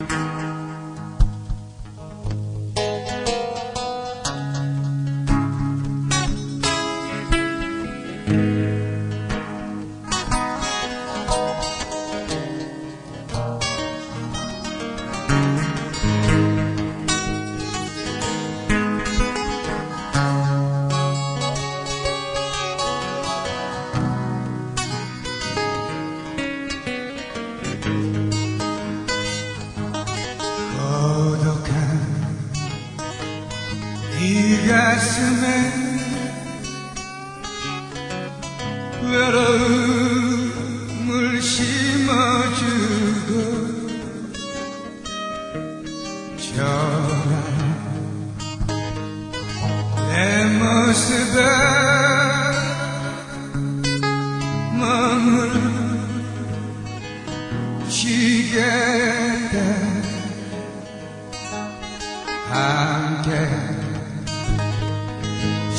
고독 이 가슴에 외로움을 심어주고 저란 내 모습에 멍을 쥐게 돼 함께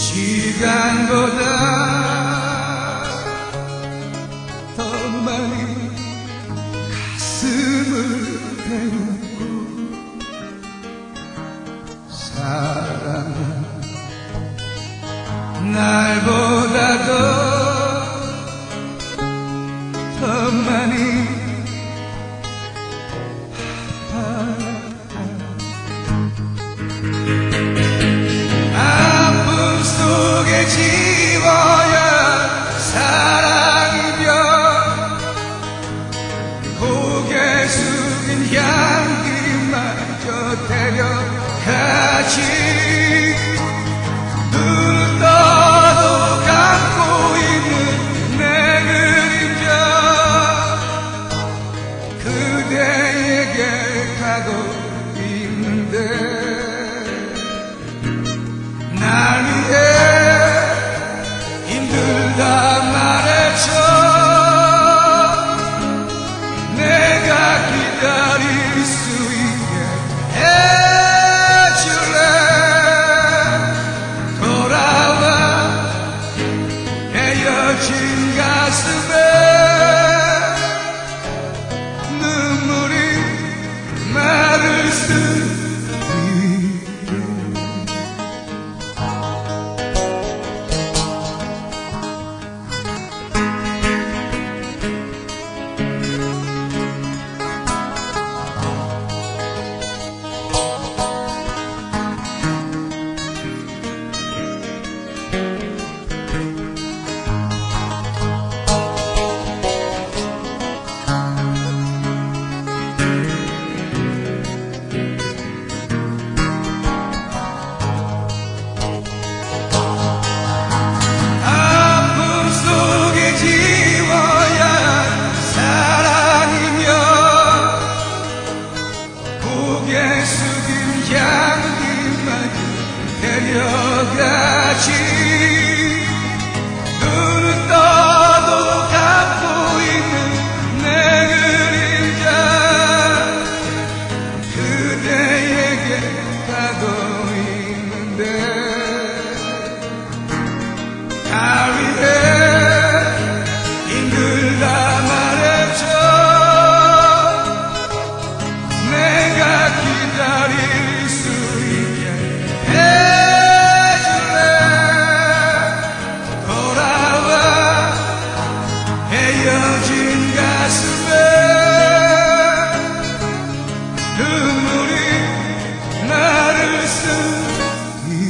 시간보다 더 많이 가슴을 태우고 사랑은 날보다 지워야 사랑이며 고개 숙인 향기마저 데려가지 you. 눈물이 나를 스치고 이유.